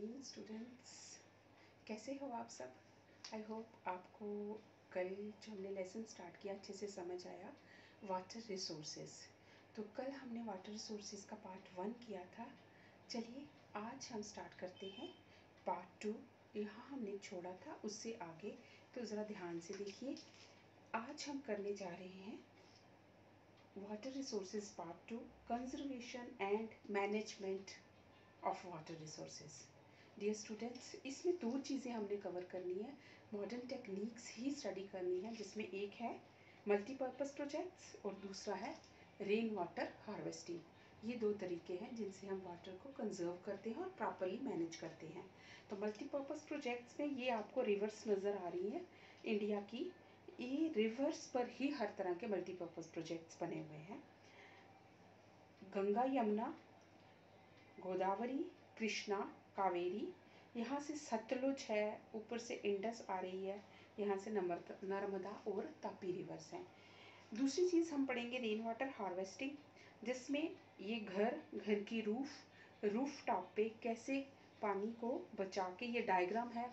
Morning students कैसे हो आप सब? आई होप आपको कल जो हमने लेसन स्टार्ट किया, अच्छे से समझ आया वाटर रिसोर्सेज तो कल हमने वाटर रिसोर्सेज का पार्ट वन किया था। चलिए, आज हम स्टार्ट करते हैं पार्ट टू यहाँ हमने छोड़ा था, उससे आगे। तो ज़रा ध्यान से देखिए। आज हम करने जा रहे हैं water resources part two conservation and management of water resources dear students इसमें दो चीज़ें हमने कवर करनी है। मॉडर्न टेक्निक्स ही स्टडी करनी है, जिसमें एक है मल्टीपर्पज़ प्रोजेक्ट्स और दूसरा है रेन वाटर हार्वेस्टिंग ये दो तरीके हैं जिनसे हम वाटर को कंजर्व करते हैं और प्रॉपरली मैनेज करते हैं। तो मल्टीपर्पज़ प्रोजेक्ट्स में ये आपको रिवर्स नज़र आ रही है। इंडिया की, ये रिवर्स पर ही हर तरह के मल्टीपर्पज़ प्रोजेक्ट्स बने हुए हैं। गंगा, यमुना, गोदावरी, कृष्णा कावेरी। यहाँ से सतलुज है, ऊपर से इंडस आ रही है, यहाँ से नर्मदा और तापी रिवर्स हैं। दूसरी चीज़ हम पढ़ेंगे रेन वाटर हार्वेस्टिंग जिसमें ये घर घर की रूफ रूफ टॉप पे कैसे पानी को बचा के ये डायग्राम है।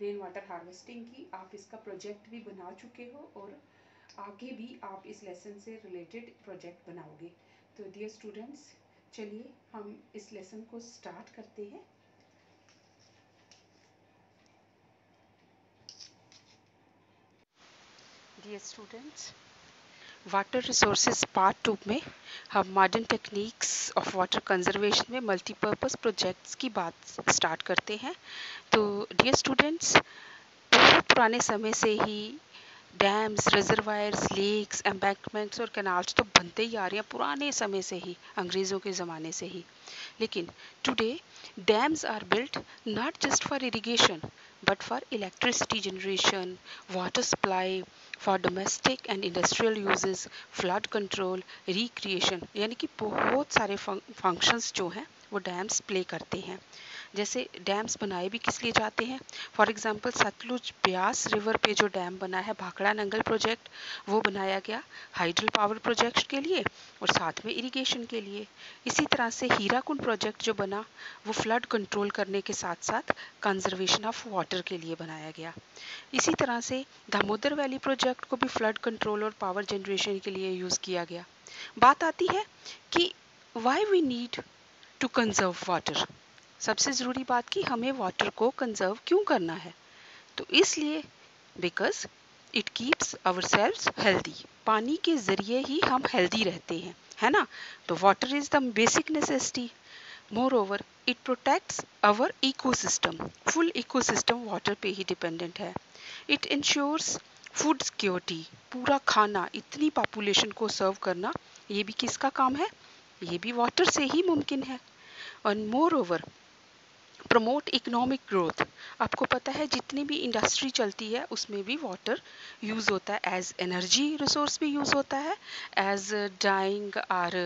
रेन वाटर हार्वेस्टिंग की आप इसका प्रोजेक्ट भी बना चुके हो और आगे भी आप इस लेसन से रिलेटेड प्रोजेक्ट बनाओगे। तो डियर स्टूडेंट्स चलिए हम इस लेसन को स्टार्ट करते हैं। Dear students water resources part two में हम modern techniques of water conservation में मल्टीपर्पज़ प्रोजेक्ट्स की बात स्टार्ट करते हैं। तो डियर स्टूडेंट्स बहुत पुराने समय से ही डैम्स रिजर्वायर्स लेक्स एम्बैंकमेंट्स और कैनाल्स तो बनते ही आ रहे हैं पुराने समय से ही, अंग्रेज़ों के ज़माने से ही। लेकिन today dams are built not just for irrigation but for electricity generation water supply for domestic and industrial uses flood control recreation यानी कि बहुत सारे फ़ंक्शंस जो हैं, वो डैम्स प्ले करते हैं। जैसे डैम्स बनाए भी किस लिए जाते हैं? For example Sutlej Beas river पे जो डैम बना है, भाखड़ा नंगल प्रोजेक्ट, वो बनाया गया हाइड्रल पावर प्रोजेक्ट के लिए और साथ में इरिगेशन के लिए। इसी तरह से हीराकुंड प्रोजेक्ट जो बना, वो फ्लड कंट्रोल करने के साथ साथ कंजर्वेशन ऑफ़ वाटर के लिए बनाया गया। इसी तरह से दामोदर वैली प्रोजेक्ट को भी फ्लड कंट्रोल और पावर जनरेशन के लिए यूज़ किया गया। बात आती है कि why we need to conserve water सबसे ज़रूरी बात कि हमें वाटर को कंजर्व क्यों करना है? तो इसलिए because it keeps ourselves healthy पानी के ज़रिए ही हम हेल्दी रहते हैं, है ना? तो water is the basic necessity moreover it protects our ecosystem full ecosystem water पे ही डिपेंडेंट है. इट इंश्योर्स फ़ूड सिक्योरिटी पूरा खाना, इतनी पॉपुलेशन को सर्व करना, ये भी किसका काम है? ये भी वाटर से ही मुमकिन है. और moreover promote economic growth आपको पता है, जितनी भी इंडस्ट्री चलती है, उसमें भी वाटर यूज़ होता है एज एनर्जी रिसोर्स भी यूज़ होता है एज डाइंग और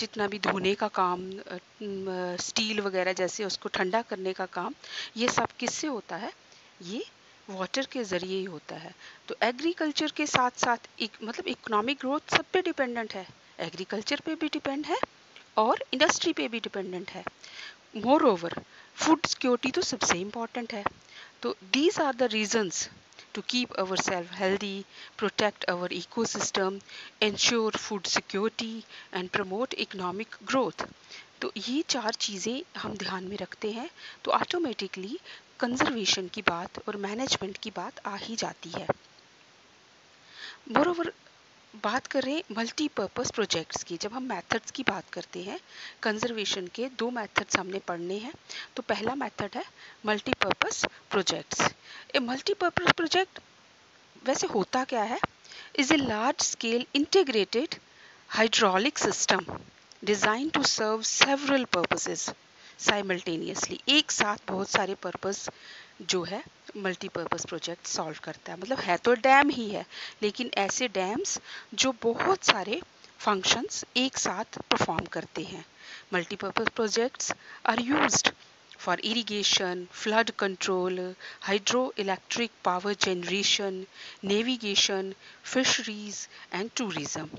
जितना भी धोने का काम स्टील वगैरह जैसे उसको ठंडा करने का काम, ये सब किससे होता है? ये वाटर के ज़रिए ही होता है। तो एग्रीकल्चर के साथ साथ एक मतलब इकोनॉमिक ग्रोथ सब पे डिपेंडेंट है। एग्रीकल्चर पे भी डिपेंड है और इंडस्ट्री पे भी डिपेंडेंट है। मोर ओवर फ़ूड सिक्योरिटी तो सबसे इंपॉर्टेंट है। तो these are the reasons to keep ourselves healthy protect our ecosystem ensure food security and promote economic growth तो ये चार चीज़ें हम ध्यान में रखते हैं। तो ऑटोमेटिकली कंजर्वेशन की बात और मैनेजमेंट की बात आ ही जाती है। मोर ओवर बात करें मल्टीपर्पज़ प्रोजेक्ट्स की। जब हम मेथड्स की बात करते हैं कंजर्वेशन के दो मेथड्स हमने पढ़ने हैं। तो पहला मेथड है multipurpose projects a multipurpose project वैसे होता क्या है? Is a large scale integrated hydraulic system design to serve several purposes simultaneously एक साथ बहुत सारे पर्पस जो है मल्टीपर्पज़ प्रोजेक्ट सॉल्व करता है मतलब है तो डैम ही है लेकिन ऐसे डैम्स जो बहुत सारे फ़ंक्शंस एक साथ परफॉर्म करते हैं multipurpose projects are used for irrigation, flood control, hydroelectric power generation, navigation, fisheries and tourism.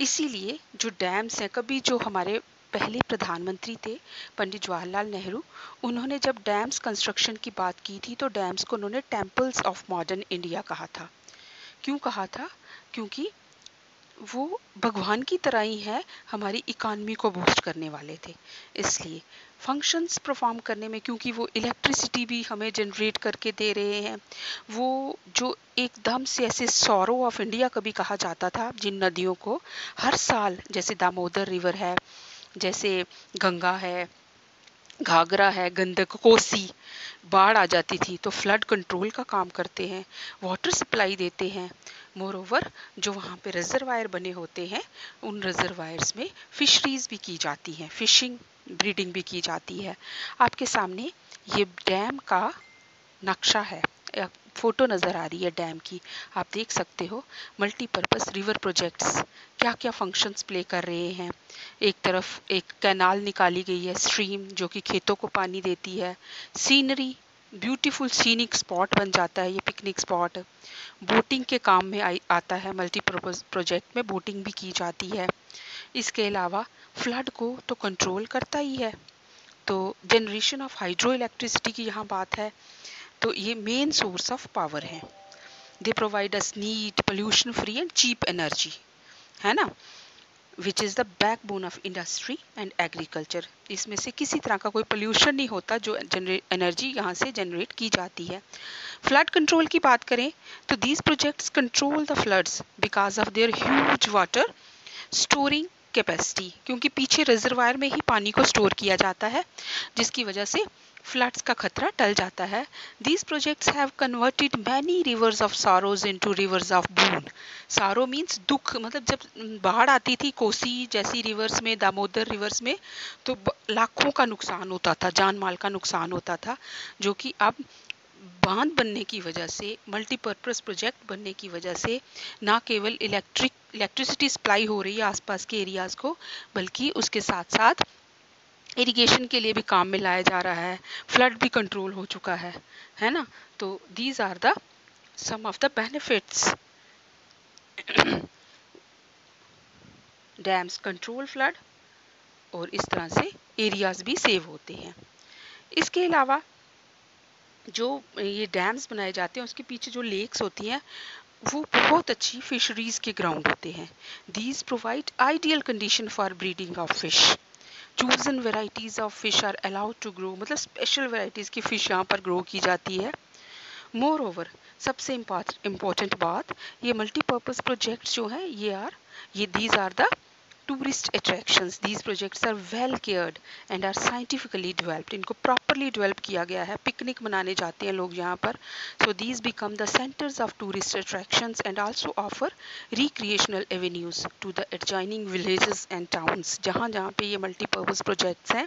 इसीलिए जो डैम्स हैं कभी जो हमारे पहले प्रधानमंत्री थे, पंडित जवाहरलाल नेहरू। उन्होंने जब डैम्स कंस्ट्रक्शन की बात की थी तो डैम्स को उन्होंने टेम्पल्स ऑफ़ मॉडर्न इंडिया कहा था। क्यों कहा था? क्योंकि वो भगवान की तरह ही है, हमारी इकानमी को बूस्ट करने वाले थे। इसलिए फ़ंक्शंस परफॉर्म करने में, क्योंकि वो इलेक्ट्रिसिटी भी हमें जनरेट करके दे रहे हैं। वो जो एकदम से ऐसे सौरो ऑफ़ इंडिया कभी कहा जाता था, जिन नदियों को हर साल, जैसे दामोदर रिवर है जैसे गंगा है, घाघरा है गंदक कोसी, बाढ़ आ जाती थी तो फ्लड कंट्रोल का काम करते हैं वाटर सप्लाई देते हैं। मोर ओवर जो वहाँ पे रिजर्वायर बने होते हैं, उन रिजर्वायर्स में फिशरीज भी की जाती हैं फिशिंग ब्रीडिंग भी की जाती है। आपके सामने ये डैम का नक्शा है फ़ोटो नज़र आ रही है डैम की। आप देख सकते हो मल्टीपर्पज़ रिवर प्रोजेक्ट्स क्या क्या फ़ंक्शंस प्ले कर रहे हैं। एक तरफ़ एक कैनाल निकाली गई है स्ट्रीम जो कि खेतों को पानी देती है। सीनरी ब्यूटीफुल सीनिक स्पॉट बन जाता है ये पिकनिक स्पॉट बोटिंग के काम में आता है मल्टीपर्पज़ प्रोजेक्ट में बोटिंग भी की जाती है। इसके अलावा फ्लड को तो कंट्रोल करता ही है। तो जनरेशन ऑफ़ हाइड्रो इलेक्ट्रिसिटी की यहाँ बात है। तो ये मेन सोर्स ऑफ़ पावर है। They provide us neat pollution free and cheap energy है ना? Which is the backbone of industry and agriculture इसमें से किसी तरह का कोई पोल्यूशन नहीं होता जो एनर्जी यहाँ से जनरेट की जाती है। फ्लड कंट्रोल की बात करें तो these projects control the floods because of their huge water storing capacity क्योंकि पीछे रिजर्वायर में ही पानी को स्टोर किया जाता है, जिसकी वजह से फ्लड्स का खतरा टल जाता है। These projects have converted many rivers of sorrows into rivers of boon sorrow means दुख मतलब जब बाढ़ आती थी कोसी जैसी रिवर्स में, दामोदर रिवर्स में तो लाखों का नुकसान होता था जान माल का नुकसान होता था, जो कि अब बाँध बनने की वजह से मल्टीपर्पज़ प्रोजेक्ट बनने की वजह से ना केवल इलेक्ट्रिक इलेक्ट्रिसिटी सप्लाई हो रही है आसपास के एरियाज़ को, बल्कि उसके साथ साथ इरिगेशन के लिए भी काम में लाया जा रहा है। फ्लड भी कंट्रोल हो चुका है। है ना? तो these are the some of the benefits dams control flood और इस तरह से एरियाज़ भी सेव होते हैं। इसके अलावा जो ये डैम्स बनाए जाते हैं, उसके पीछे जो लेक्स होती हैं, वो बहुत अच्छी फिशरीज के ग्राउंड होते हैं। These provide ideal condition for breeding of fish chosen varieties of fish are allowed to grow मतलब स्पेशल वेराइटीज़ की फ़िश यहाँ पर ग्रो की जाती है। मोर ओवर सबसे इंपॉर्टेंट बात, ये मल्टीपर्पज़ प्रोजेक्ट जो है, ये आर ये these are the tourist attractions these projects are well cared and are scientifically developed इनको properly develop किया गया है पिकनिक मनाने जाते हैं लोग यहाँ पर so these become the centers of tourist attractions and also offer recreational avenues to the adjoining villages and towns जहाँ जहाँ पे ये multipurpose projects हैं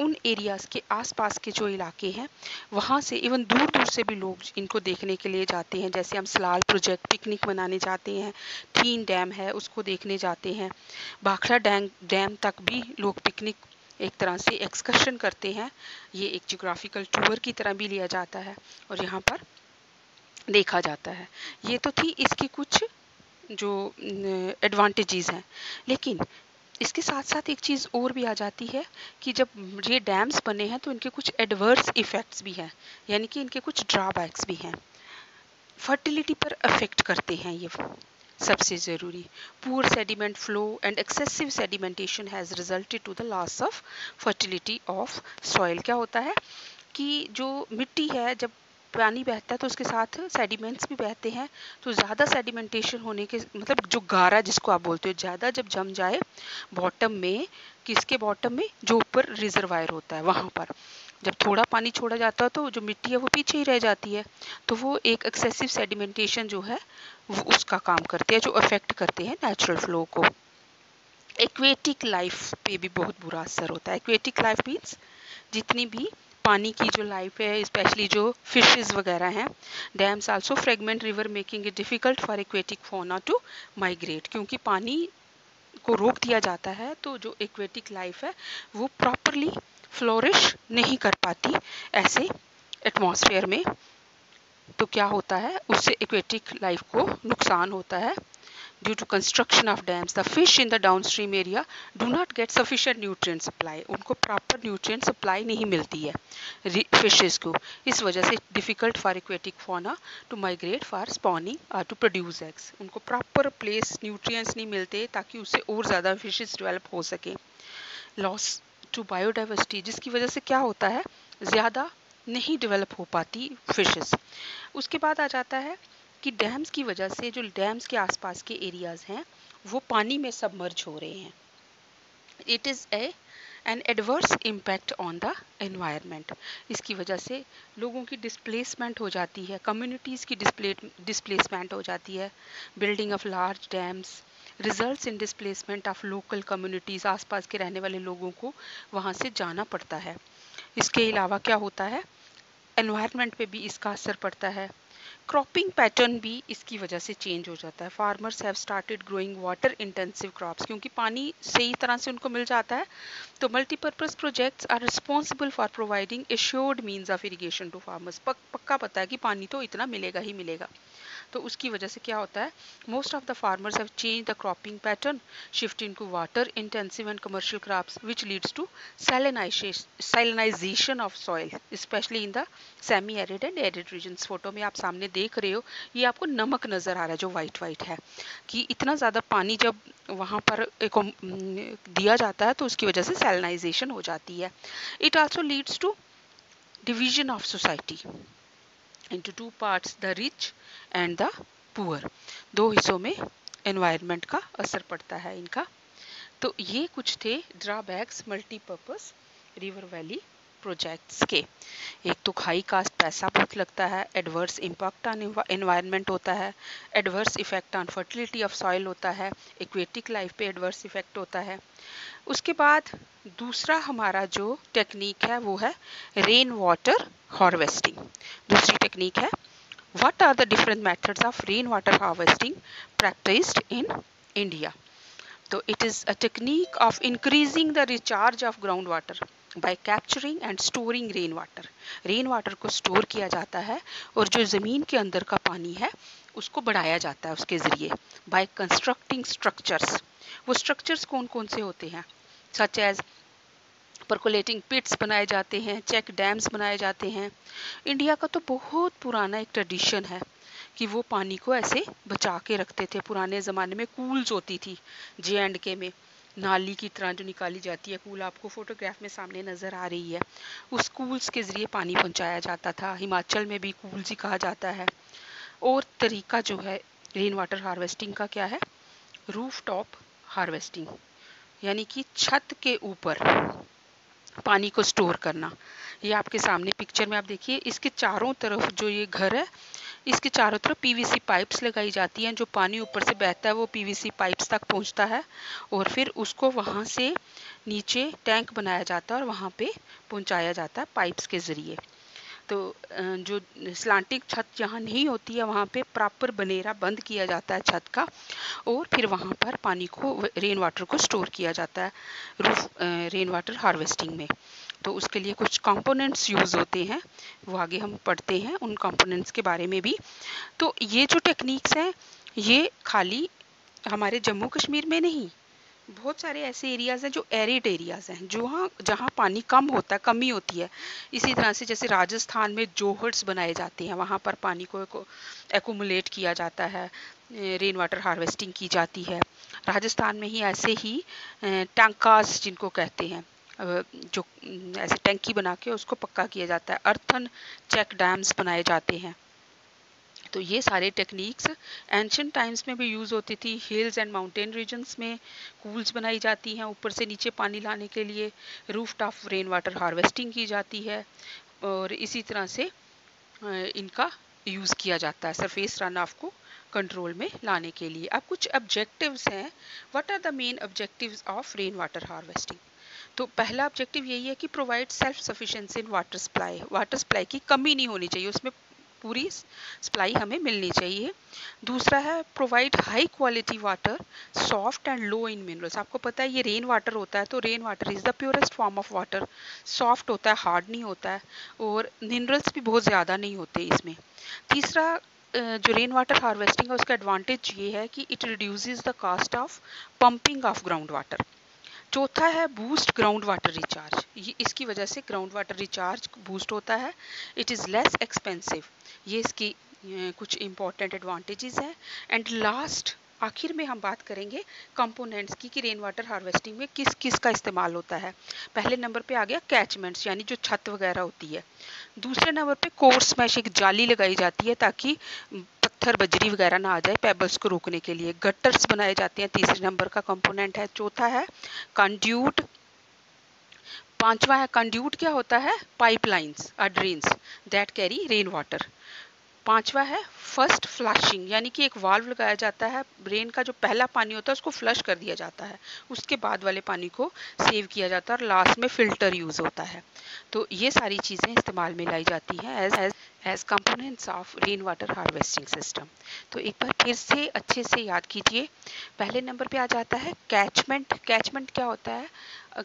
उन areas के आसपास के जो इलाके हैं वहाँ से इवन दूर दूर से भी लोग इनको देखने के लिए जाते हैं जैसे हम सलाल प्रोजेक्ट पिकनिक मनाने जाते हैं ठीन डैम है उसको देखने जाते हैं भाखड़ा डैम डैम तक भी लोग पिकनिक एक तरह से एक्सकर्शन करते हैं। ये एक जोग्राफिकल टूर की तरह भी लिया जाता है और यहाँ पर देखा जाता है। ये तो थी इसकी कुछ जो एडवांटेजेस हैं। लेकिन इसके साथ साथ एक चीज़ और भी आ जाती है कि जब ये डैम्स बने हैं तो इनके कुछ एडवर्स इफ़ेक्ट्स भी हैं, यानी कि इनके कुछ ड्रॉबैक्स भी हैं। फर्टिलिटी पर अफेक्ट करते हैं ये सबसे ज़रूरी। Poor sediment flow and excessive sedimentation has resulted to the loss of fertility of soil क्या होता है कि जो मिट्टी है, जब पानी बहता है तो उसके साथ सेडिमेंट्स भी बहते हैं तो ज़्यादा सेडिमेंटेशन होने के मतलब जो गारा जिसको आप बोलते हो, ज़्यादा जब जम जाए बॉटम में, किसके बॉटम में? जो ऊपर रिजर्वायर होता है, वहाँ पर। जब थोड़ा पानी छोड़ा जाता है तो जो मिट्टी है वो पीछे ही रह जाती है। तो वो एक एक्सेसिव सेडिमेंटेशन जो है, वो उसका काम करते हैं, जो अफेक्ट करते हैं नेचुरल फ्लो को। एक्वेटिक लाइफ पे भी बहुत बुरा असर होता है। एक्वेटिक लाइफ मीन्स जितनी भी पानी की जो लाइफ है स्पेशली जो फिशेस वगैरह हैं dams also fragment river making it difficult for aquatic fauna to migrate क्योंकि पानी को रोक दिया जाता है तो जो एक्वेटिक लाइफ है, वो प्रॉपरली फ्लोरिश नहीं कर पाती ऐसे एटमॉस्फेयर में तो क्या होता है? उससे एक्वेटिक लाइफ को नुकसान होता है। Due to construction of dams the fish in the downstream area do not get sufficient nutrient supply उनको प्रॉपर न्यूट्रिय सप्लाई नहीं मिलती है फिशेस को। इस वजह से difficult for aquatic fauna to migrate for spawning और टू प्रोड्यूस एक्स उनको प्रॉपर प्लेस न्यूट्रिएंट्स नहीं मिलते ताकि उससे और ज़्यादा फिशेज डिवेलप हो सके। लॉस to biodiversity, जिसकी वजह से क्या होता है? ज़्यादा नहीं डेवलप हो पाती फिशेस उसके बाद आ जाता है कि डैम्स की वजह से जो डैम्स के आसपास के एरियाज़ हैं, वो पानी में सबमर्ज हो रहे हैं. It is a an adverse impact on the environment इसकी वजह से लोगों की डिस्प्लेसमेंट हो जाती है कम्युनिटीज़ की डिस्प्लेसमेंट हो जाती है building of large dams results in displacement of local communities आसपास के रहने वाले लोगों को वहाँ से जाना पड़ता है। इसके अलावा क्या होता है? एनवायरनमेंट पे भी इसका असर पड़ता है। क्रॉपिंग पैटर्न भी इसकी वजह से चेंज हो जाता है। Farmers have started growing water intensive crops क्योंकि पानी सही तरह से उनको मिल जाता है। तो multipurpose projects are responsible for providing assured means of irrigation to farmers पक, पक्का पता है कि पानी तो इतना मिलेगा ही मिलेगा। तो उसकी वजह से क्या होता है most of the farmers have change the cropping pattern shift into water intensive and commercial crops which leads to salinization of soil specially in the semi arid and arid regions photo में आप सामने देख रहे हो, ये आपको नमक नज़र आ रहा है, जो वाइट वाइट है, कि इतना ज़्यादा पानी जब वहाँ पर दिया जाता है तो उसकी वजह से सेलिनाइजेशन हो जाती है। It also leads to division of society into two parts, the rich and the poor. दो हिस्सों में एनवायरनमेंट का असर पड़ता है इनका। तो ये कुछ थे drawbacks multipurpose river valley projects के। एक तो हाई कास्ट पैसा बहुत लगता है, एडवर्स इम्पैक्ट ऑन एनवायरनमेंट होता है, adverse effect on fertility of soil होता है इक्वेटिक लाइफ पे एडवर्स इफ़ेक्ट होता है। उसके बाद दूसरा हमारा जो टेक्निक है, वो है रेन वाटर हार्वेस्टिंग दूसरी टेक्निक है, what are the different methods of rainwater harvesting practiced in India? तो it is a technique of increasing the recharge of groundwater by capturing and storing rain water rain water को store किया जाता है और जो ज़मीन के अंदर का पानी है, उसको बढ़ाया जाता है उसके ज़रिए by कंस्ट्रक्टिंग स्ट्रक्चर्स वो स्ट्रक्चर्स कौन कौन से होते हैं? Such as परकोलेटिंग पिट्स बनाए जाते हैं चेक डैम्स बनाए जाते हैं। इंडिया का तो बहुत पुराना एक ट्रेडिशन है कि वो पानी को ऐसे बचा के रखते थे। पुराने ज़माने में कूल्स होती थी जे एंड के में। नाली की तरह जो निकाली जाती है कूल आपको फोटोग्राफ में सामने नज़र आ रही है। उस कूल्स के ज़रिए पानी पहुँचाया जाता था। हिमाचल में भी कूल्स ही कहा जाता है। और तरीका जो है रेन वाटर हार्वेस्टिंग का क्या है? रूफ टॉप हार्वेस्टिंग यानी कि छत के ऊपर पानी को स्टोर करना। ये आपके सामने पिक्चर में आप देखिए, इसके चारों तरफ़ जो ये घर है इसके चारों तरफ़ पीवीसी पाइप्स लगाई जाती हैं, जो पानी ऊपर से बहता है, वो पीवीसी पाइप्स तक पहुँचता है और फिर उसको वहाँ से नीचे टैंक बनाया जाता है और वहाँ पे पहुँचाया जाता है पाइप्स के ज़रिए। तो जो स्लांटिक छत जहाँ नहीं होती है, वहाँ पे प्रॉपर बनेरा बंद किया जाता है छत का और फिर वहाँ पर पानी को रेन वाटर को स्टोर किया जाता है रूफ रेन वाटर हार्वेस्टिंग में। तो उसके लिए कुछ कंपोनेंट्स यूज़ होते हैं। वो आगे हम पढ़ते हैं उन कंपोनेंट्स के बारे में भी। तो ये जो टेक्निक्स हैं, ये खाली हमारे जम्मू कश्मीर में नहीं, बहुत सारे ऐसे एरियाज़ हैं जो एरिड एरियाज़ हैं, जो हाँ जहाँ पानी कम होता है, कमी होती है। इसी तरह से जैसे राजस्थान में जोहर्स बनाए जाते हैं, वहाँ पर पानी को एकोमुलेट किया जाता है रेन वाटर हार्वेस्टिंग की जाती है। राजस्थान में ही ऐसे ही टैंकास जिनको कहते हैं। जो ऐसे टैंकी बना के उसको पक्का किया जाता है। अर्थन चेक डैम्स बनाए जाते हैं। तो ये सारे टेक्निक्स एंशंट टाइम्स में भी यूज़ होती थी। हिल्स एंड माउंटेन रीजन्स में कूल्स बनाई जाती हैं ऊपर से नीचे पानी लाने के लिए। Rooftop rain water harvesting की जाती है और इसी तरह से इनका यूज़ किया जाता है सरफेस रन ऑफ़ को कंट्रोल में लाने के लिए। अब कुछ ऑब्जेक्टिव्स हैं। What are the main objectives of rain water harvesting तो पहला ऑब्जेक्टिव यही है कि provide self sufficiency in water supply water supply की कमी नहीं होनी चाहिए, उसमें पूरी सप्लाई हमें मिलनी चाहिए। दूसरा है provide high quality water soft and low in minerals आपको पता है, ये रेन वाटर होता है तो rain water is the purest form of water soft होता है हार्ड नहीं होता है, और मिनरल्स भी बहुत ज़्यादा नहीं होते इसमें। तीसरा जो रेन वाटर हार्वेस्टिंग है, उसका एडवांटेज ये है कि it reduces the cost of pumping of ground water चौथा है बूस्ट ग्राउंड वाटर रिचार्ज ये इसकी वजह से ग्राउंड वाटर रिचार्ज बूस्ट होता है। इट इज़ लेस एक्सपेंसिव ये इसकी कुछ इंपॉर्टेंट एडवांटेजेस हैं। एंड लास्ट आखिर में हम बात करेंगे कंपोनेंट्स की कि रेन वाटर हार्वेस्टिंग में किस किस का इस्तेमाल होता है। पहले नंबर पे आ गया कैचमेंट्स यानी जो छत वगैरह होती है। दूसरे नंबर पे कोर्स मैश एक जाली लगाई जाती है ताकि पत्थर, बजरी वगैरह ना आ जाए पेबल्स को रोकने के लिए। गटर्स बनाए जाते हैं, तीसरे नंबर का कंपोनेंट है, चौथा है कंड्यूट पांचवा है कंड्यूट क्या होता है? Pipelines drains that carry rain water पांचवा है फ़र्स्ट फ्लशिंग यानी कि एक वाल्व लगाया जाता है ब्रेन का जो पहला पानी होता है, उसको फ्लश कर दिया जाता है। उसके बाद वाले पानी को सेव किया जाता है और लास्ट में फ़िल्टर यूज़ होता है। तो ये सारी चीज़ें इस्तेमाल में लाई जाती हैं as as as components of rain water harvesting system तो एक बार फिर से अच्छे से याद कीजिए। पहले नंबर पे आ जाता है कैचमेंट कैचमेंट क्या होता है?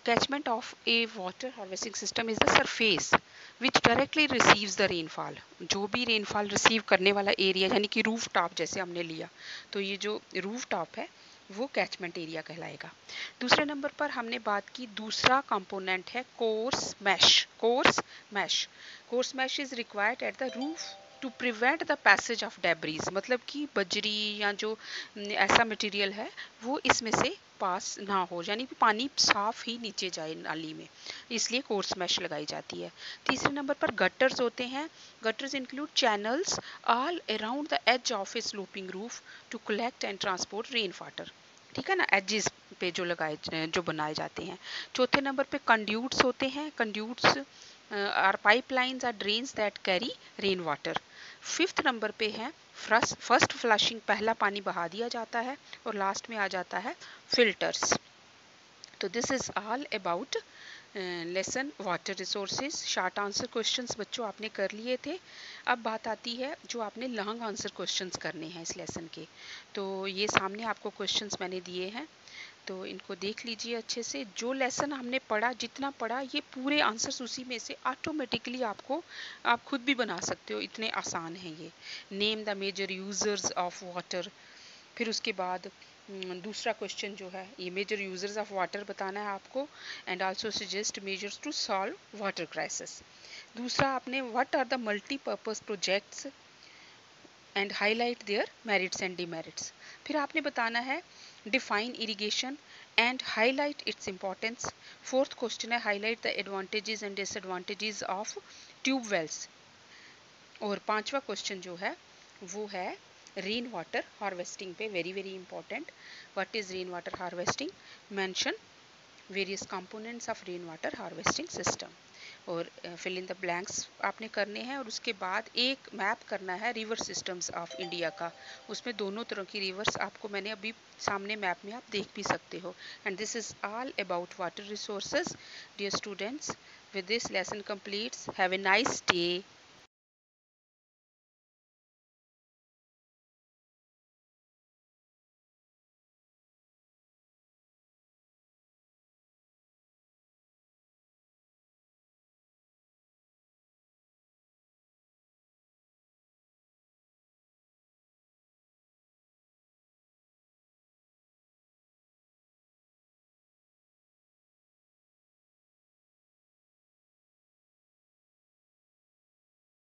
Catchment of a water harvesting system is the surface which directly receives the rainfall जो भी रेनफॉल रिसीव करने वाला एरिया यानी कि रूफ टॉप जैसे हमने लिया। तो ये जो रूफ टॉप है वो कैचमेंट एरिया कहलाएगा। दूसरे नंबर पर हमने बात की, दूसरा कंपोनेंट है coarse mesh coarse mesh coarse mesh is required at the roof to prevent the passage of debris मतलब कि बजरी या जो ऐसा मटेरियल है, वो इसमें से पास ना हो, यानी कि पानी साफ़ ही नीचे जाए नाली में। इसलिए कोर्स मैश लगाई जाती है। तीसरे नंबर पर गटर्स होते हैं। Gutters include channels all around the edge of a sloping roof to collect and transport rain water ठीक है ना? एजिस पे जो लगाए, जो बनाए जाते हैं। चौथे नंबर पे कंड्यूट्स होते हैं। Conduits are pipelines are drains that carry rain water fifth number पे है फ़र्स्ट फ्लशिंग पहला पानी बहा दिया जाता है और लास्ट में आ जाता है फिल्टर्स तो this is all about lesson water resources short answer questions बच्चों आपने कर लिए थे. अब बात आती है जो आपने लॉन्ग आंसर क्वेश्चंस करने हैं इस लेसन के. तो ये सामने आपको क्वेश्चंस मैंने दिए हैं. तो इनको देख लीजिए अच्छे से। जो लेसन हमने पढ़ा, जितना पढ़ा, ये पूरे आंसर्स उसी में से ऑटोमेटिकली आपको आप खुद भी बना सकते हो। इतने आसान हैं ये। Name the major users of water फिर उसके बाद दूसरा क्वेश्चन जो है, ये मेजर यूज़र्स ऑफ़ वाटर बताना है आपको। And also suggest measures to solve water crisis दूसरा, आपने what are the multipurpose projects and highlight their merits and demerits फिर आपने बताना है define irrigation and highlight its importance fourth question है highlight the advantages and disadvantages of tube wells और पाँचवा question जो है, वो है रेन वाटर हारवेस्टिंग पे very very important what is rain water harvesting mention various components of rain water harvesting system और fill in the blanks आपने करने हैं और उसके बाद एक मैप करना है रिवर सिस्टम्स ऑफ़ इंडिया का। उसमें दोनों तरह की रिवर्स आपको मैंने अभी सामने मैप में आप देख भी सकते हो। And this is all about water resources dear students with this lesson completes have a nice day.